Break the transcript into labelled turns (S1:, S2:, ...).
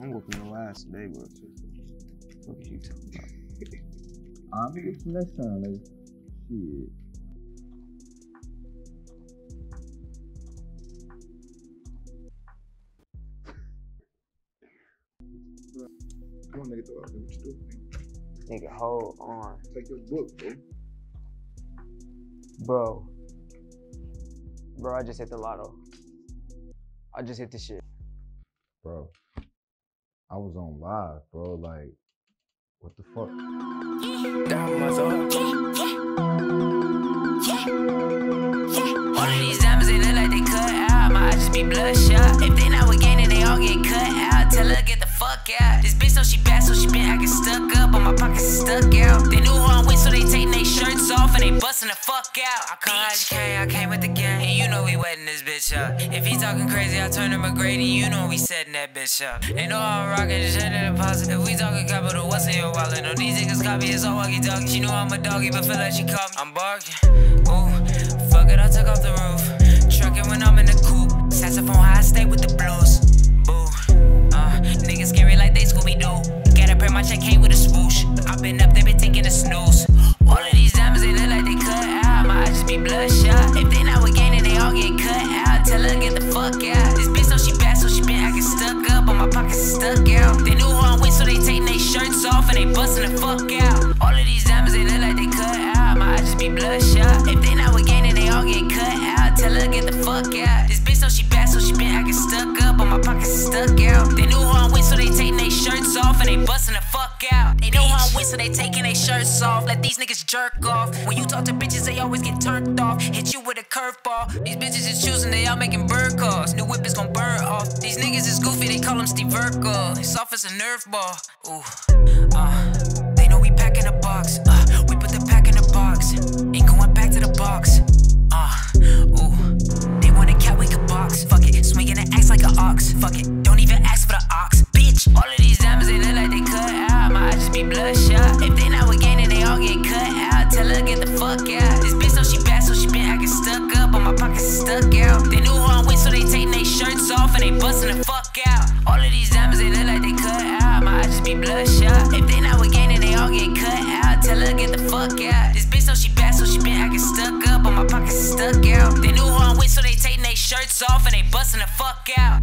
S1: I'm whooping your ass today, bro. What are you talking about?
S2: I'll make it next time, like, shit.
S3: Come on, nigga, throw out there. What you doing?
S1: Nigga, hold on.
S3: Take your book, bro.
S1: Bro. Bro, I just hit the lotto. I just hit the shit.
S2: Bro, I was on live, bro. Like, what the fuck?
S4: All of these diamonds, they look like they cut out. My eyes just be bloodshot. If they not with they all get cut out. Tell her get the fuck out. This bitch know she bad, so she been acting stuck up. But my pockets stuck out. They knew who I'm with, busting the fuck out. I call came, I came with the gang. And you know we wetting this bitch up. If he talking crazy, I turn to McGrady. You know we setting that bitch up. They know I'm rocking, just the deposit. If we talking capital, what's in your wallet? No, these niggas copy, it's all walkie talkie. She know I'm a doggy, but feel like she caught me. I'm barking. Ooh, fuck it, I took off the roof. Trucking when I'm in the coupe. Saxophone high, I stay with the blues. Boo. Uh, niggas scary like they Scooby Doo. Gotta pray my check came with a swoosh. i been up, they been taking a snooze. Fuck out. This bitch know she bad, so she been acting stuck up. But my pockets is stuck out. They knew who I'm with, so they taking their shirts off and they busting the fuck out. All of these diamonds, they look like they cut out. My eyes just be bloodshot. If they not with gaining, they all get cut out. Tell her get the fuck out. This bitch know she bad, so she been acting stuck up. But my pockets is stuck out. They knew who I'm with, so they taking their shirts off and they busting the fuck out. With, so they taking their shirts off. Let these niggas jerk off. When you talk to bitches, they always get turned off. Hit you with a curveball. These bitches is choosing, they all making bird calls. New whip is gon' burn off. These niggas is goofy, they call him Steve Urkel. It's soft as a nerf ball. Ooh, uh. They know we packing a box. Uh, we put the pack in the box. Ain't going back to the box. Uh, ooh. They want a cat, we could box. Fuck it, swinging and axe like an ox. Fuck it, Get the fuck out. This bitch know she bad, so she been acting stuck up. But my pockets is stuck out. They knew who I'm with, so they taking their shirts off and they busting the fuck out. All of these diamonds, they look like they cut out. My eyes just be bloodshot. If they not with gaining, they all get cut out. Tell her get the fuck out. This bitch know she bad, so she been acting stuck up. But my pockets is stuck out. They knew who I'm with, so they taking their shirts off and they busting the fuck out.